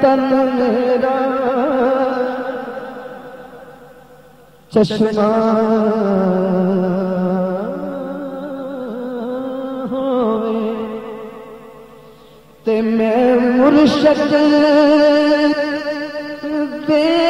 تن میرا۔ چشمہ ہوئے۔ تے میں مرشد دے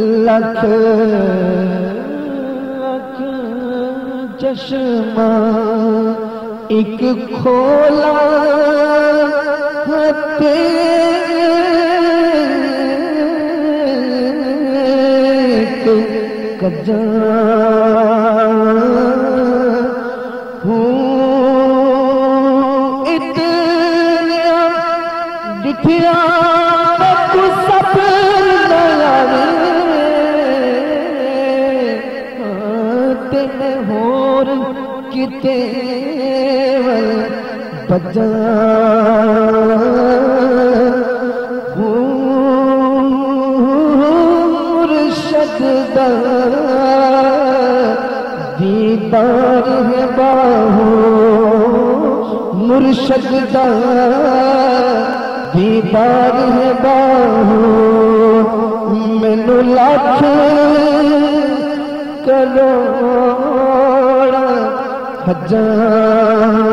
لکھ لکھ چشمہ ایک کھولا تے کجا ہوں اتنا دکھیا تو سب ہور کتے بجا مرشد دا دیدار ہے باہو۔ مرشد دا دیدار ہے باہو۔ مینو لاکھ کروڑ ہزار